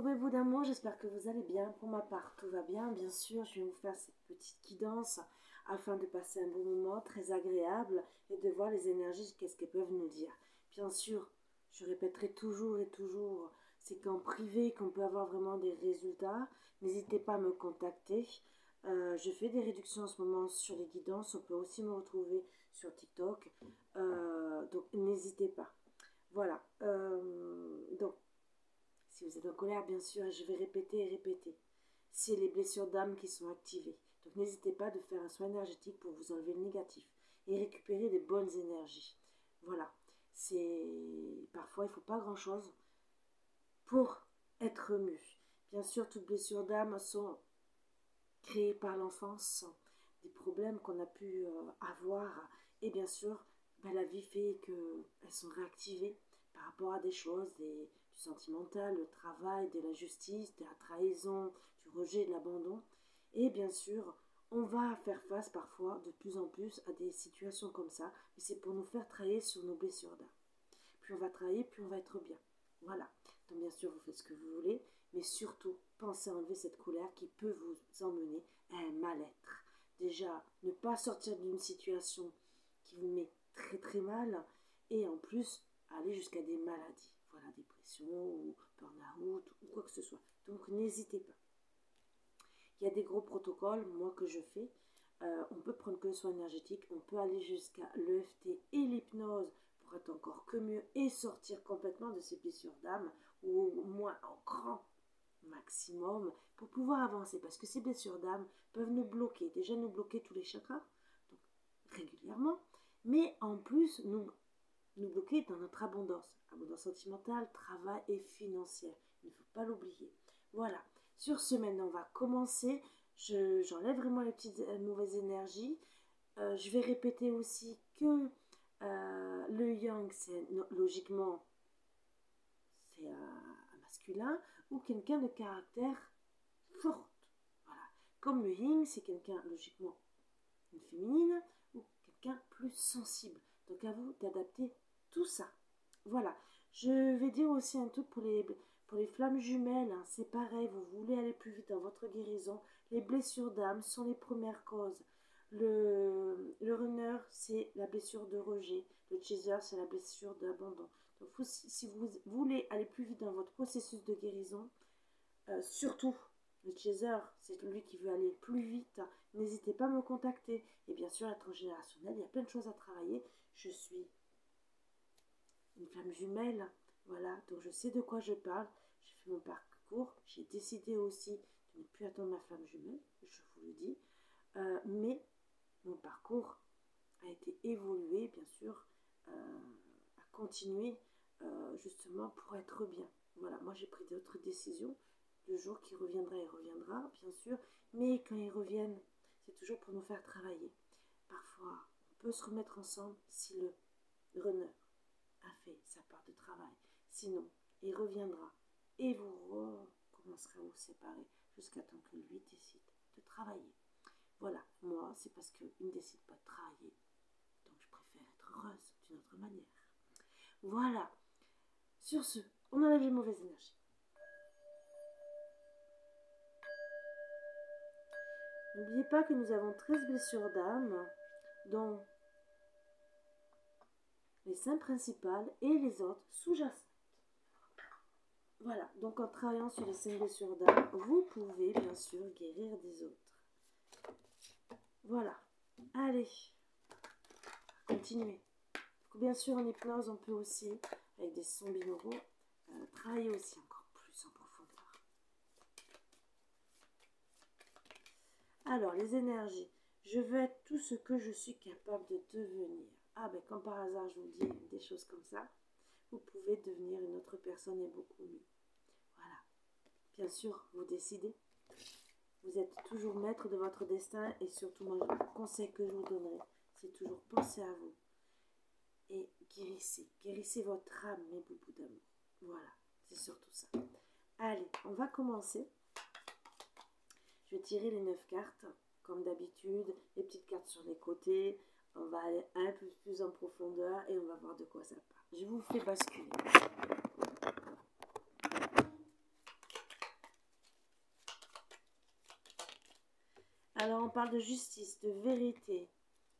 Bouts d'amour, j'espère que vous allez bien. Pour ma part, tout va bien. Bien sûr, je vais vous faire cette petite guidance afin de passer un bon moment très agréable et de voir les énergies, qu'est-ce qu'elles peuvent nous dire. Bien sûr, je répéterai toujours et toujours, c'est qu'en privé qu'on peut avoir vraiment des résultats. N'hésitez pas à me contacter. Euh, je fais des réductions en ce moment sur les guidances. On peut aussi me retrouver sur TikTok. Euh, donc n'hésitez pas. Voilà. Euh, donc, si vous êtes en colère, bien sûr, je vais répéter et répéter. C'est les blessures d'âme qui sont activées. Donc n'hésitez pas de faire un soin énergétique pour vous enlever le négatif et récupérer des bonnes énergies. Voilà. C'est parfois il ne faut pas grand chose pour être mu. Bien sûr, toutes blessures d'âme sont créées par l'enfance, des problèmes qu'on a pu euh, avoir et bien sûr, ben, la vie fait qu'elles sont réactivées par rapport à des choses, des, sentimental, le travail, de la justice, de la trahison, du rejet, de l'abandon. Et bien sûr, on va faire face parfois de plus en plus à des situations comme ça, mais c'est pour nous faire travailler sur nos blessures d'âme. Plus on va travailler, plus on va être bien. Voilà. Donc bien sûr, vous faites ce que vous voulez, mais surtout, pensez à enlever cette colère qui peut vous emmener à un mal-être. Déjà, ne pas sortir d'une situation qui vous met très très mal, et en plus, aller jusqu'à des maladies. Voilà, ou burn-out ou quoi que ce soit. Donc n'hésitez pas. Il y a des gros protocoles, moi que je fais. Euh, on peut prendre que le soin énergétique, on peut aller jusqu'à l'EFT et l'hypnose pour être encore que mieux et sortir complètement de ces blessures d'âme ou au moins en grand maximum pour pouvoir avancer parce que ces blessures d'âme peuvent nous bloquer, déjà nous bloquer tous les chakras donc régulièrement, mais en plus nous nous bloquer dans notre abondance, abondance sentimentale, travail et financière. Il ne faut pas l'oublier. Voilà. Sur ce, maintenant, on va commencer. J'enlève vraiment les petites euh, mauvaises énergies. Euh, je vais répéter aussi que euh, le yang, c'est logiquement, c'est un masculin ou quelqu'un de caractère fort. Voilà. Comme le yin, c'est quelqu'un logiquement une féminine ou quelqu'un plus sensible. Donc à vous d'adapter tout ça. Voilà. Je vais dire aussi un truc pour les, flammes jumelles. Hein. C'est pareil, vous voulez aller plus vite dans votre guérison. Les blessures d'âme sont les premières causes. Le, le runner, c'est la blessure de rejet. Le chaser, c'est la blessure d'abandon. Donc, si vous voulez aller plus vite dans votre processus de guérison, euh, surtout le chaser, c'est lui qui veut aller plus vite. N'hésitez pas à me contacter. Et bien sûr, la transgénérationnelle, il y a plein de choses à travailler. Je suis une femme jumelle. Voilà, donc je sais de quoi je parle. J'ai fait mon parcours. J'ai décidé aussi de ne plus attendre ma femme jumelle, je vous le dis. Euh, mais mon parcours a été évolué, bien sûr, euh, a continué euh, justement pour être bien. Voilà, moi j'ai pris d'autres décisions. Le jour qui reviendra, il reviendra, bien sûr. Mais quand ils reviennent, c'est toujours pour nous faire travailler. Parfois, on peut se remettre ensemble si le runner fait sa part de travail. Sinon, il reviendra et vous recommencerez à vous séparer jusqu'à temps que lui décide de travailler. Voilà, moi, c'est parce qu'il ne décide pas de travailler. Donc, je préfère être heureuse d'une autre manière. Voilà. Sur ce, on enlève les mauvaises énergies. N'oubliez pas que nous avons 13 blessures d'âme, dont les cinq principales et les autres sous-jacentes. Voilà, donc en travaillant sur les cinq blessures d'âme, vous pouvez bien sûr guérir des autres. Voilà, allez, continuez. Bien sûr, en hypnose, on peut aussi, avec des sons binauraux, euh, travailler aussi encore plus en profondeur. Alors, les énergies. Je veux être tout ce que je suis capable de devenir. Ah ben comme par hasard je vous dis des choses comme ça, vous pouvez devenir une autre personne et beaucoup mieux. Voilà. Bien sûr, vous décidez. Vous êtes toujours maître de votre destin et surtout moi le conseil que je vous donnerai, c'est toujours penser à vous et guérissez. Guérissez votre âme, mes boubous d'amour. Voilà, c'est surtout ça. Allez, on va commencer. Je vais tirer les neuf cartes, comme d'habitude, les petites cartes sur les côtés, on va aller un peu plus en profondeur et on va voir de quoi ça parle. Je vous fais basculer. Alors on parle de justice, de vérité,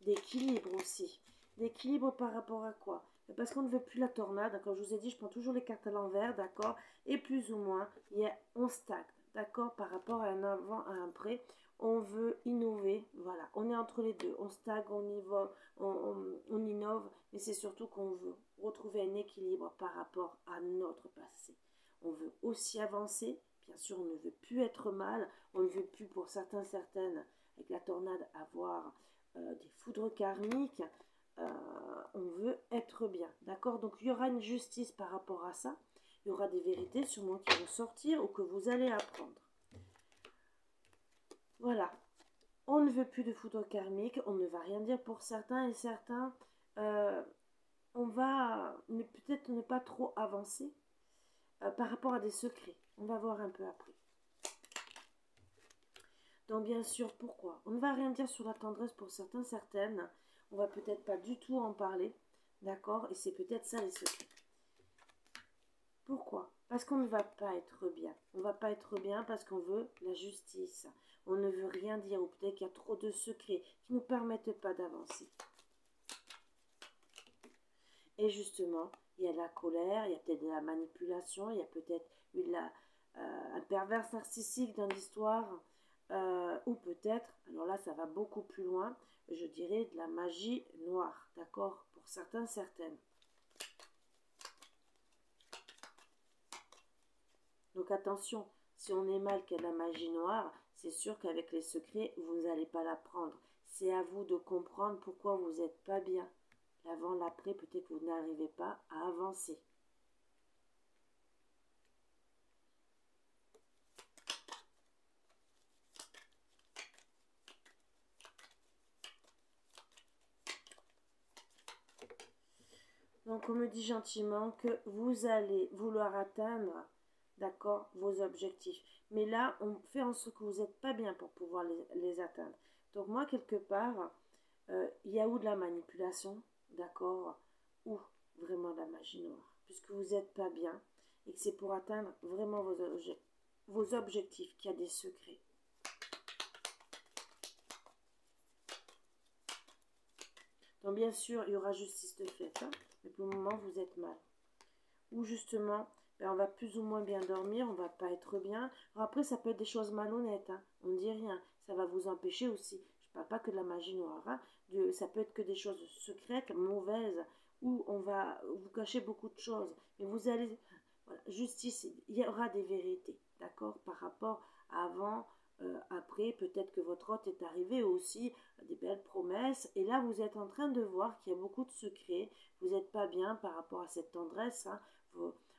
d'équilibre aussi. D'équilibre par rapport à quoi? Parce qu'on ne veut plus la tornade. Comme je vous ai dit, je prends toujours les cartes à l'envers, d'accord? Et plus ou moins, il y a, on stagne, d'accord? Par rapport à un avant, à un prêt on veut innover, voilà, on est entre les deux, on stagne, on, innove, on innove, mais c'est surtout qu'on veut retrouver un équilibre par rapport à notre passé. On veut aussi avancer, bien sûr, on ne veut plus être mal, on ne veut plus pour certains, certaines, avec la tornade, avoir euh, des foudres karmiques, euh, on veut être bien, d'accord? Donc il y aura une justice par rapport à ça, il y aura des vérités sûrement qui vont sortir ou que vous allez apprendre. Voilà. On ne veut plus de foudre karmique, on ne va rien dire pour certains et certains. Euh, on va peut-être ne pas trop avancer euh, par rapport à des secrets. On va voir un peu après. Donc bien sûr, pourquoi? On ne va rien dire sur la tendresse pour certains, certaines. On va peut-être pas du tout en parler. D'accord? Et c'est peut-être ça les secrets. Pourquoi? Parce qu'on ne va pas être bien. On ne va pas être bien parce qu'on veut la justice on ne veut rien dire, ou peut-être qu'il y a trop de secrets qui ne nous permettent pas d'avancer. Et justement, il y a la colère, il y a peut-être de la manipulation, il y a peut-être euh, un pervers narcissique dans l'histoire, euh, ou peut-être, alors là ça va beaucoup plus loin, je dirais de la magie noire, d'accord Pour certains, certaines. Donc attention, si on est mal qu'il y a de la magie noire, c'est sûr qu'avec les secrets, vous n'allez pas l'apprendre. C'est à vous de comprendre pourquoi vous n'êtes pas bien. L'avant, l'après, peut-être que vous n'arrivez pas à avancer. Donc on me dit gentiment que vous allez vouloir atteindre, d'accord, vos objectifs. Mais là, on fait en sorte que vous n'êtes pas bien pour pouvoir les, atteindre. Donc moi, quelque part, euh, il y a où de la manipulation, d'accord, ou vraiment de la magie noire, puisque vous n'êtes pas bien et que c'est pour atteindre vraiment vos, vos objectifs qu'il y a des secrets. Donc bien sûr, il y aura justice de fait, hein, mais pour le moment, vous êtes mal. Ou justement, ben, on va plus ou moins bien dormir, on va pas être bien. après, ça peut être des choses malhonnêtes, hein. on ne dit rien. Ça va vous empêcher aussi. Je parle pas que de la magie noire. Hein. Ça peut être que des choses secrètes, mauvaises, où on va vous cacher beaucoup de choses. Mais vous allez, justice, il y aura des vérités, d'accord, par rapport à avant, euh, après, peut-être que votre hôte est arrivé aussi, des belles promesses, et là vous êtes en train de voir qu'il y a beaucoup de secrets, vous n'êtes pas bien par rapport à cette tendresse, hein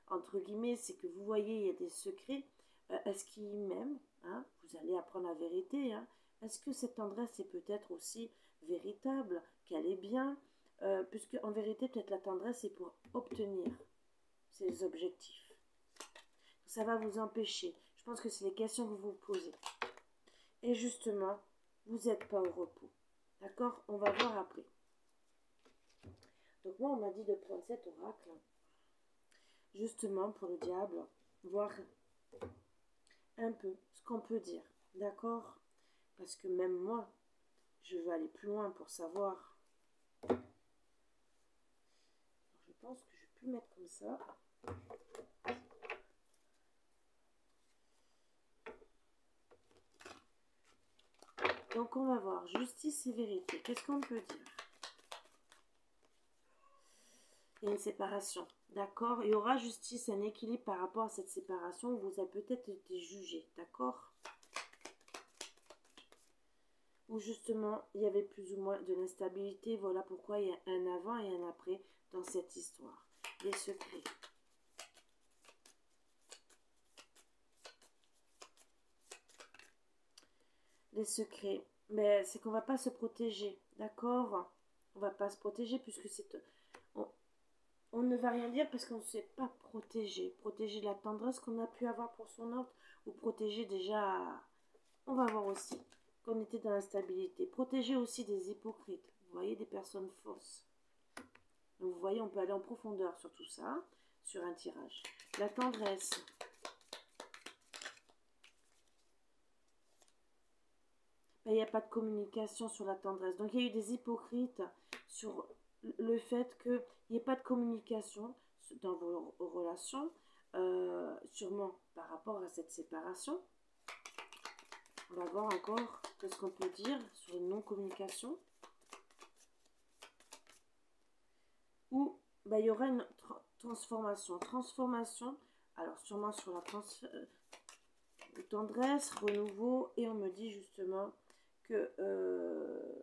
entre guillemets, c'est que vous voyez, il y a des secrets. Euh, est-ce qu'il m'aime hein? Vous allez apprendre la vérité. Hein Est-ce que cette tendresse est peut-être aussi véritable, qu'elle est bien? Euh, Puisque en vérité, peut-être la tendresse est pour obtenir ses objectifs. Ça va vous empêcher. Je pense que c'est les questions que vous vous posez. Et justement, vous n'êtes pas au repos. D'accord? On va voir après. Donc moi, on m'a dit de prendre cet oracle justement pour le diable, voir un peu ce qu'on peut dire. D'accord? Parce que même moi, je veux aller plus loin pour savoir. je pense que je plus mettre comme ça. Donc on va voir justice et vérité. Qu'est-ce qu'on peut dire? A une séparation. D'accord Il y aura justice, un équilibre par rapport à cette séparation. Vous avez peut-être été jugé. D'accord? Ou justement, il y avait plus ou moins de l'instabilité. Voilà pourquoi il y a un avant et un après dans cette histoire. Les secrets. Les secrets. Mais c'est qu'on va pas se protéger. D'accord? On va pas se protéger puisque c'est on ne va rien dire parce qu'on ne sait pas protéger. Protéger la tendresse qu'on a pu avoir pour son autre ou protéger déjà, on va voir aussi qu'on était dans l'instabilité. Protéger aussi des hypocrites, vous voyez, des personnes fausses. vous voyez, on peut aller en profondeur sur tout ça, sur un tirage. La tendresse. ben, il n'y a pas de communication sur la tendresse. Donc il y a eu des hypocrites sur le fait qu'il n'y ait pas de communication dans vos relations, euh, sûrement par rapport à cette séparation. On va voir encore ce qu'on peut dire sur une non-communication. Ou ben, il y aura une transformation. Transformation, alors sûrement sur la euh, tendresse, renouveau, et on me dit justement que euh,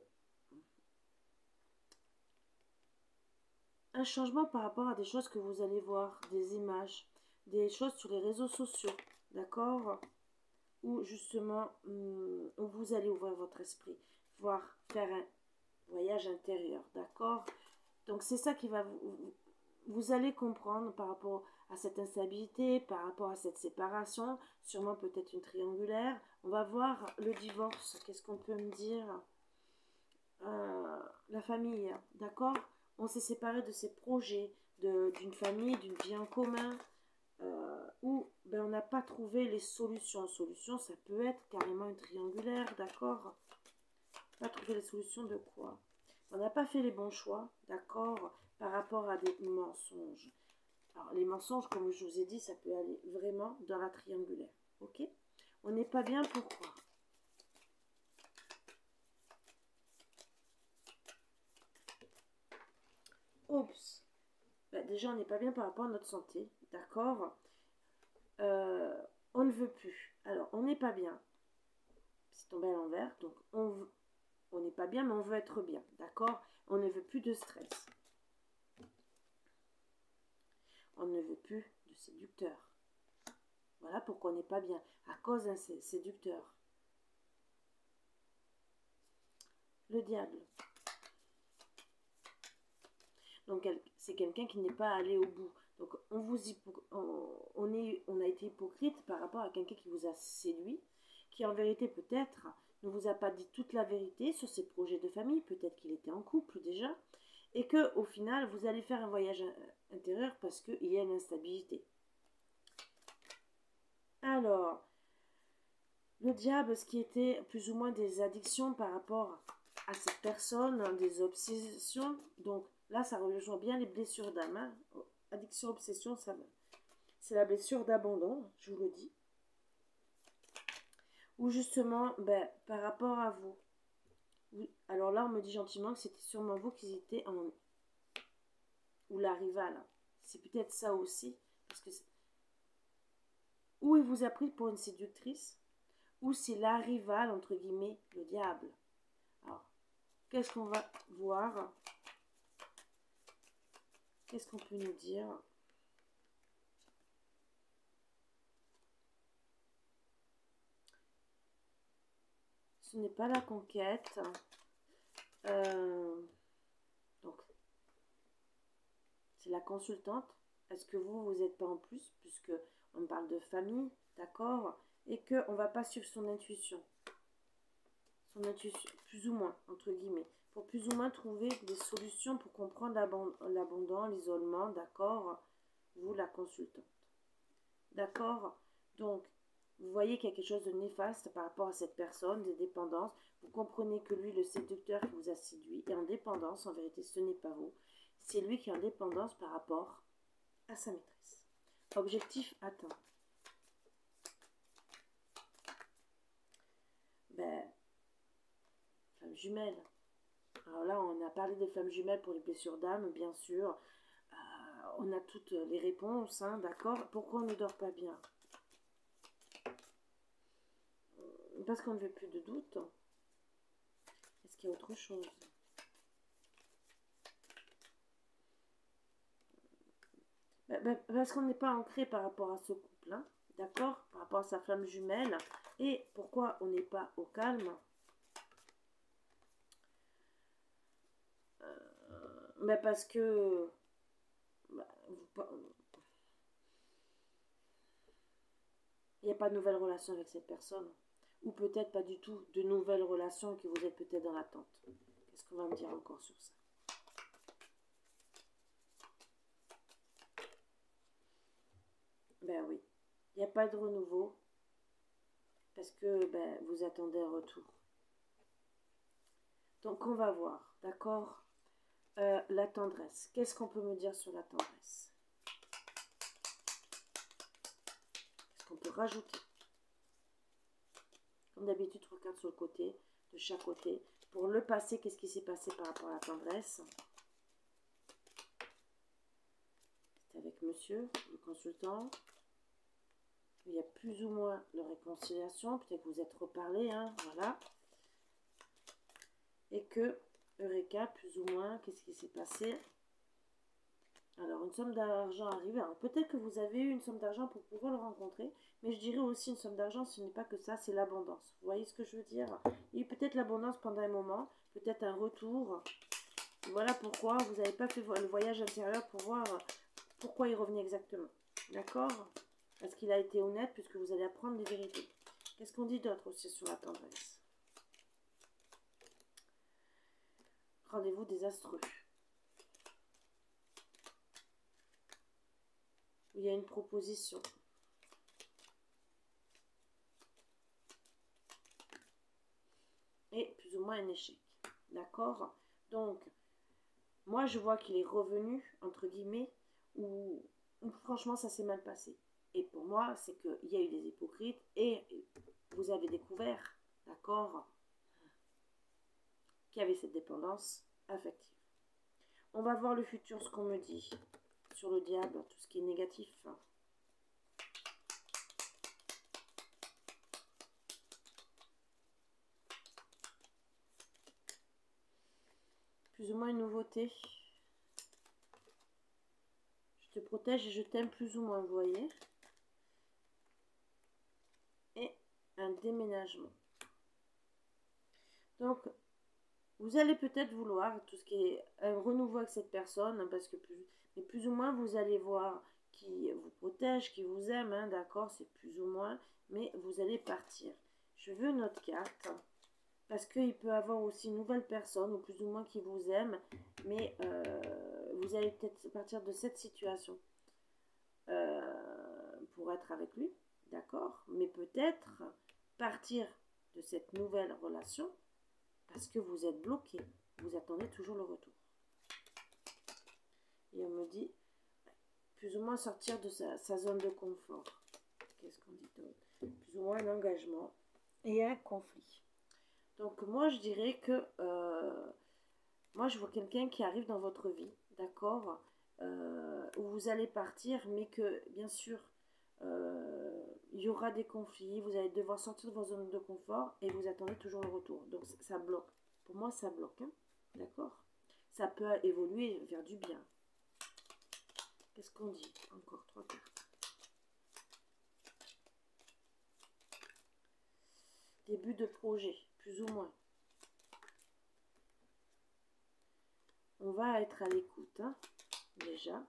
changement par rapport à des choses que vous allez voir, des images, des choses sur les réseaux sociaux, d'accord? Où justement, où vous allez ouvrir votre esprit, voir faire un voyage intérieur, d'accord? Donc c'est ça qui va vous, vous allez comprendre par rapport à cette instabilité, par rapport à cette séparation, sûrement peut-être une triangulaire. On va voir le divorce, qu'est-ce qu'on peut me dire? Euh, La famille, d'accord? On s'est séparé de ses projets, d'une famille, d'une vie en commun, euh, où ben, on n'a pas trouvé les solutions. Solution, ça peut être carrément une triangulaire, d'accord? Pas trouvé les solutions de quoi? On n'a pas fait les bons choix, d'accord Par rapport à des mensonges. Alors, les mensonges, comme je vous ai dit, ça peut aller vraiment dans la triangulaire. Ok? On n'est pas bien, pourquoi? Oups ben, Déjà, on n'est pas bien par rapport à notre santé. D'accord? Euh, On ne veut plus. Alors, on n'est pas bien. C'est tombé à l'envers. Donc, on on n'est pas bien, mais on veut être bien. D'accord? On ne veut plus de stress. On ne veut plus de séducteur. Voilà pourquoi on n'est pas bien. À cause d'un séducteur. Le diable. Donc c'est quelqu'un qui n'est pas allé au bout. Donc on, vous on, est, on a été hypocrite par rapport à quelqu'un qui vous a séduit, qui en vérité peut-être ne vous a pas dit toute la vérité sur ses projets de famille, peut-être qu'il était en couple déjà, et que au final vous allez faire un voyage intérieur parce qu'il y a une instabilité. Alors, le diable, ce qui était plus ou moins des addictions par rapport à cette personne, hein, des obsessions, donc là ça rejoint bien les blessures d'âme. Hein. Addiction, obsession, c'est la blessure d'abandon, je vous le dis. Ou justement, ben, par rapport à vous. Alors là, on me dit gentiment que c'était sûrement vous qui étiez en, ou la rivale. C'est peut-être ça aussi. Parce que ou il vous a pris pour une séductrice, ou c'est la rivale, entre guillemets, le diable. Alors, qu'est-ce qu'on va voir? Qu'est-ce qu'on peut nous dire? Ce n'est pas la conquête. Euh, la consultante. Est-ce que vous, vous n'êtes pas en plus, puisque on parle de famille, d'accord? Et qu'on ne va pas suivre son intuition. Son intuition, plus ou moins, entre guillemets. Pour plus ou moins trouver des solutions pour comprendre l'abondant, l'isolement, d'accord? Vous, la consultante. D'accord? Donc, vous voyez qu'il y a quelque chose de néfaste par rapport à cette personne, des dépendances. Vous comprenez que lui, le séducteur qui vous a séduit, est en dépendance. En vérité, ce n'est pas vous c'est lui qui est en dépendance par rapport à sa maîtresse. Objectif atteint. Ben, femme jumelle. Alors là, on a parlé des femmes jumelles pour les blessures d'âme, bien sûr. Euh, on a toutes les réponses, hein, d'accord Pourquoi on ne dort pas bien? Parce qu'on ne veut plus de doute. Est-ce qu'il y a autre chose? Bah, bah, parce qu'on n'est pas ancré par rapport à ce couple-là, d'accord? Par rapport à sa flamme jumelle. Et pourquoi on n'est pas au calme euh, bah, Parce que... il n'y a pas de nouvelle relation avec cette personne. Ou peut-être pas du tout de nouvelles relations que vous êtes peut-être dans l'attente. Qu'est-ce qu'on va me dire encore sur ça? Ben oui. Il n'y a pas de renouveau. Parce que ben, vous attendez un retour. Donc on va voir, d'accord? Euh, La tendresse. Qu'est-ce qu'on peut me dire sur la tendresse? Qu'est-ce qu'on peut rajouter? Comme d'habitude, regarde sur le côté, de chaque côté. Pour le passé, qu'est-ce qui s'est passé par rapport à la tendresse? C'était avec monsieur, le consultant. Il y a plus ou moins de réconciliation. Peut-être que vous êtes reparlé, hein, voilà. Et que, Eureka, plus ou moins, qu'est-ce qui s'est passé? Alors, une somme d'argent arrive. Alors, peut-être que vous avez eu une somme d'argent pour pouvoir le rencontrer. Mais je dirais aussi une somme d'argent, ce n'est pas que ça, c'est l'abondance. Vous voyez ce que je veux dire? Il y a peut-être l'abondance pendant un moment, peut-être un retour. Voilà pourquoi vous n'avez pas fait le voyage intérieur pour voir pourquoi il revenait exactement. D'accord? Parce qu'il a été honnête, puisque vous allez apprendre des vérités? Qu'est-ce qu'on dit d'autre aussi sur la tendresse? Rendez-vous désastreux. Il y a une proposition. Et plus ou moins un échec. D'accord? Donc, moi, je vois qu'il est revenu, entre guillemets, ou franchement, ça s'est mal passé. Et pour moi, c'est qu'il y a eu des hypocrites et vous avez découvert, d'accord, qu'il y avait cette dépendance affective. On va voir le futur, ce qu'on me dit sur le diable, tout ce qui est négatif. Plus ou moins une nouveauté te protège et je t'aime plus ou moins, vous voyez. Et un déménagement. Donc, vous allez peut-être vouloir tout ce qui est un renouveau avec cette personne, hein, parce que plus, mais plus ou moins vous allez voir qui vous protège, qui vous aime, hein, d'accord, c'est plus ou moins, mais vous allez partir. Je veux notre carte, parce qu'il peut avoir aussi une nouvelle personne, ou plus ou moins qui vous aime, mais euh, vous allez peut-être partir de cette situation euh, pour être avec lui, d'accord Mais peut-être partir de cette nouvelle relation parce que vous êtes bloqué, vous attendez toujours le retour. Et on me dit plus ou moins sortir de sa, zone de confort. Qu'est-ce qu'on dit d'autre Plus ou moins un engagement et un conflit. Donc moi je dirais que euh, moi je vois quelqu'un qui arrive dans votre vie d'accord, euh, où vous allez partir, mais que bien sûr, euh, il y aura des conflits, vous allez devoir sortir de vos zones de confort et vous attendez toujours le retour. Donc ça bloque. Pour moi, ça bloque, hein, d'accord? Ça peut évoluer vers du bien. Qu'est-ce qu'on dit? Encore trois cartes. Début de projet, plus ou moins. on va être à l'écoute, hein, déjà,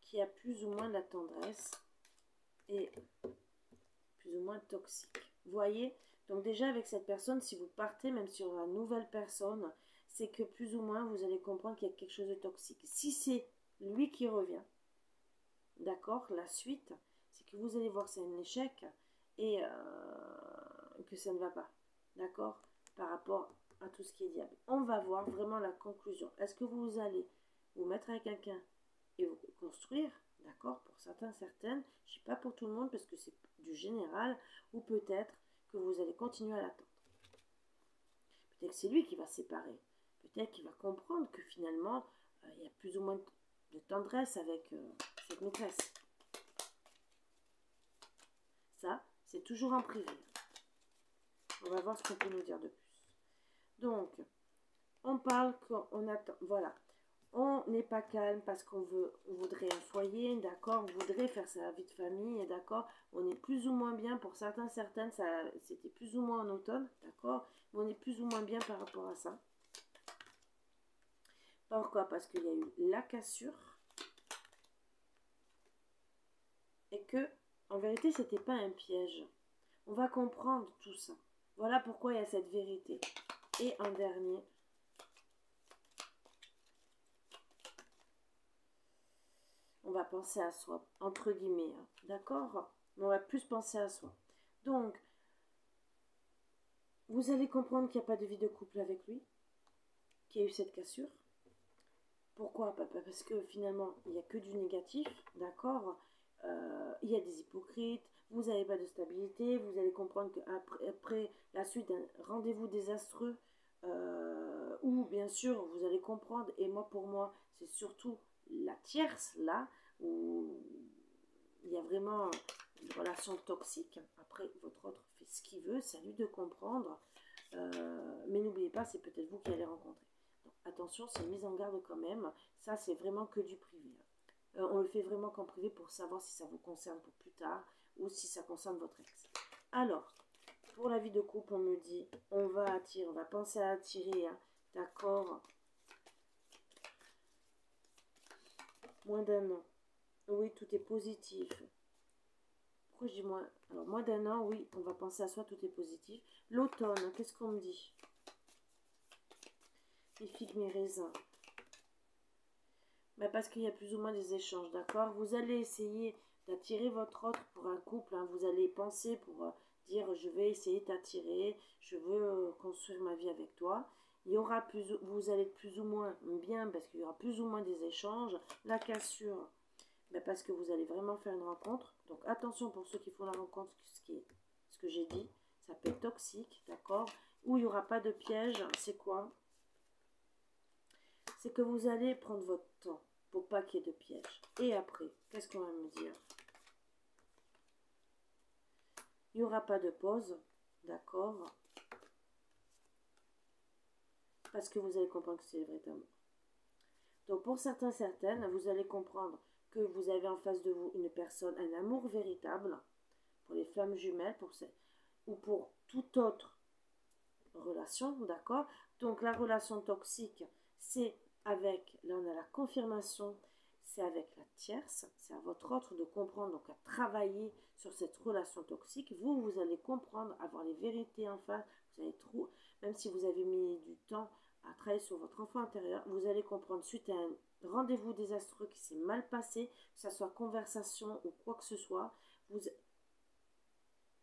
qui a plus ou moins de la tendresse et plus ou moins toxique. Voyez Donc déjà avec cette personne, si vous partez même sur la nouvelle personne, c'est que plus ou moins vous allez comprendre qu'il y a quelque chose de toxique. Si c'est lui qui revient, d'accord, la suite, c'est que vous allez voir c'est un échec et euh, que ça ne va pas, d'accord, par rapport à tout ce qui est diable. On va voir vraiment la conclusion. Est-ce que vous allez vous mettre avec quelqu'un et vous construire, d'accord, pour certains, certaines, je ne dis pas pour tout le monde parce que c'est du général, ou peut-être que vous allez continuer à l'attendre. Peut-être que c'est lui qui va séparer. Peut-être qu'il va comprendre que finalement, euh, il y a plus ou moins de tendresse avec euh, cette maîtresse. Ça, c'est toujours en privé. On va voir ce qu'on peut nous dire de plus. Donc, on parle qu'on attend, voilà, on n'est pas calme parce qu'on voudrait un foyer, d'accord, on voudrait faire sa vie de famille, d'accord, on est plus ou moins bien, pour certains, certaines, c'était plus ou moins en automne, d'accord, on est plus ou moins bien par rapport à ça. Pourquoi? Parce qu'il y a eu la cassure et que, en vérité, c'était pas un piège. On va comprendre tout ça. Voilà pourquoi il y a cette vérité. Et un dernier. On va penser à soi, entre guillemets. Hein. D'accord? On va plus penser à soi. Donc, Vous allez comprendre qu'il n'y a pas de vie de couple avec lui, qu'il y a eu cette cassure. Pourquoi? Parce que finalement, il n'y a que du négatif, d'accord? Euh, Il y a des hypocrites, vous n'avez pas de stabilité, vous allez comprendre qu'après après la suite d'un rendez-vous désastreux, euh, ou bien sûr, vous allez comprendre, et moi pour moi, c'est surtout la tierce là, il y a vraiment une relation toxique. Après, votre autre fait ce qu'il veut, c'est lui de comprendre. Euh, mais n'oubliez pas, c'est peut-être vous qui allez rencontrer. Donc, attention, c'est mise en garde quand même. Ça, c'est vraiment que du privé. Euh, on le fait vraiment qu'en privé pour savoir si ça vous concerne pour plus tard ou si ça concerne votre ex. Alors, pour la vie de couple, on me dit, on va attirer, on va penser à attirer, hein. d'accord Moins d'un an. Oui, tout est positif. Pourquoi je dis moins Alors, moins d'un an, oui, on va penser à soi, tout est positif. L'automne, qu'est-ce qu'on me dit? Les figues, mes raisins. Ben, parce qu'il y a plus ou moins des échanges, d'accord? Vous allez essayer d'attirer votre autre pour un couple. Hein. Vous allez penser pour euh, dire je vais essayer d'attirer, je veux euh, construire ma vie avec toi. Il y aura plus, vous allez plus ou moins bien parce qu'il y aura plus ou moins des échanges. La cassure, ben parce que vous allez vraiment faire une rencontre. Donc attention pour ceux qui font la rencontre, ce, qui est, ce que j'ai dit, ça peut être toxique, d'accord? Ou il n'y aura pas de piège, c'est quoi? C'est que vous allez prendre votre temps pour pas qu'il y ait de piège. Et après, qu'est-ce qu'on va me dire? Il n'y aura pas de pause, d'accord? Parce que vous allez comprendre que c'est le vrai amour. Donc pour certains, certaines, vous allez comprendre que vous avez en face de vous une personne, un amour véritable, pour les flammes jumelles, pour ou pour toute autre relation, d'accord? Donc la relation toxique, c'est avec, là on a la confirmation, c'est avec la tierce, c'est à votre autre de comprendre, donc à travailler sur cette relation toxique. Vous, vous allez comprendre, avoir les vérités en face, vous allez trop, même si vous avez mis du temps à travailler sur votre enfant intérieur, vous allez comprendre suite à un rendez-vous désastreux qui s'est mal passé, que ce soit conversation ou quoi que ce soit, vous...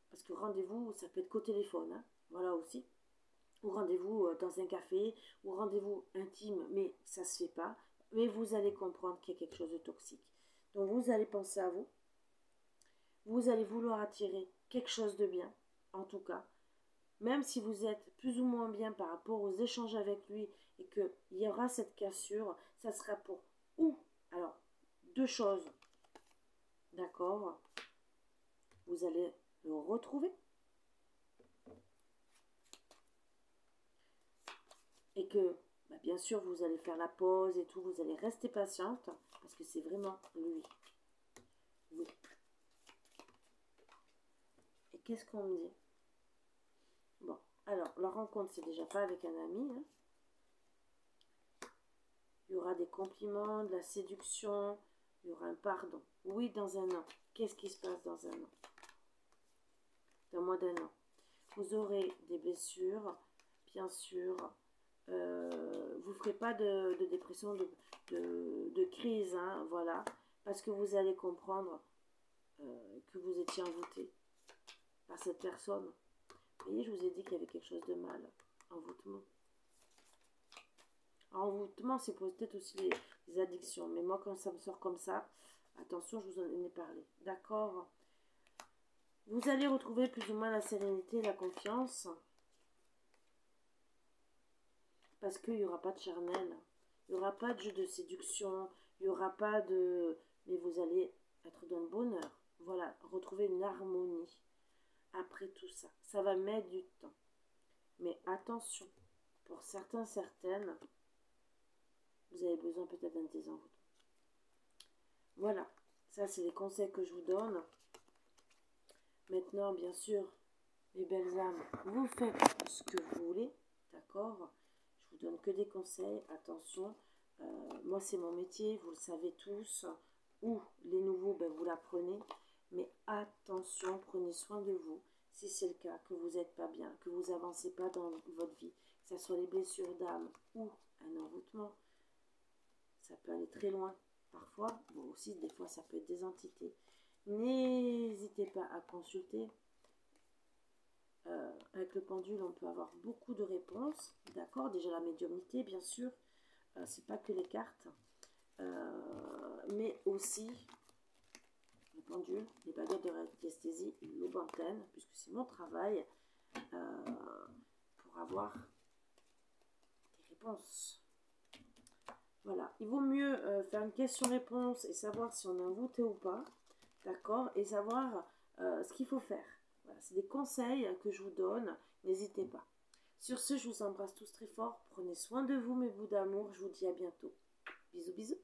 parce que rendez-vous, ça peut être qu'au téléphone, hein, voilà aussi, ou rendez-vous euh, dans un café, ou rendez-vous intime, mais ça se fait pas, mais vous allez comprendre qu'il y a quelque chose de toxique. Donc vous allez penser à vous, vous allez vouloir attirer quelque chose de bien, en tout cas, même si vous êtes plus ou moins bien par rapport aux échanges avec lui et qu'il y aura cette cassure, ça sera pour où? Alors, deux choses. D'accord Vous allez le retrouver. Et que, bah, bien sûr, vous allez faire la pause et tout, vous allez rester patiente parce que c'est vraiment lui. Oui. Et qu'est-ce qu'on me dit? Bon, alors, la rencontre, c'est déjà pas avec un ami. Hein. Il y aura des compliments, de la séduction, il y aura un pardon. Oui, dans un an. Qu'est-ce qui se passe dans un an? Dans moins d'un an. Vous aurez des blessures, bien sûr. Euh, vous ne ferez pas de, dépression, de, crise, hein, voilà. Parce que vous allez comprendre euh, que vous étiez envoûté par cette personne. Vous voyez, je vous ai dit qu'il y avait quelque chose de mal. Envoûtement. Envoûtement, c'est peut-être aussi les, addictions. Mais moi, quand ça me sort comme ça, attention, je vous en ai parlé. D'accord? Vous allez retrouver plus ou moins la sérénité, la confiance. Parce qu'il n'y aura pas de charnel. Il n'y aura pas de jeu de séduction. Il n'y aura pas de... Mais vous allez être dans le bonheur. Voilà, retrouver une harmonie après tout ça. Ça va mettre du temps. Mais attention, pour certains, certaines, vous avez besoin peut-être d'un désenvoûtement. Voilà, ça c'est les conseils que je vous donne. Maintenant, bien sûr, mes belles âmes, vous faites ce que vous voulez, d'accord? Je vous donne que des conseils, attention. Euh, moi, c'est mon métier, vous le savez tous. Ou les nouveaux, ben, vous l'apprenez. Mais attention, prenez soin de vous. Si c'est le cas, que vous n'êtes pas bien, que vous avancez pas dans votre vie, que ce soit les blessures d'âme ou un envoûtement, peut aller très loin. Parfois, bon aussi, des fois, ça peut être des entités. N'hésitez pas à consulter euh, avec le pendule, on peut avoir beaucoup de réponses. D'accord Déjà la médiumnité, bien sûr. Euh, c'est pas que les cartes. mais aussi le pendule, les baguettes de radiesthésie, l'aube antenne, puisque c'est mon travail pour avoir des réponses. Voilà, il vaut mieux faire une question-réponse et savoir si on est envoûté ou pas, d'accord Et savoir ce qu'il faut faire c'est des conseils que je vous donne. N'hésitez pas. Sur ce, je vous embrasse tous très fort. Prenez soin de vous, mes bouts d'amour. Je vous dis à bientôt. Bisous, bisous.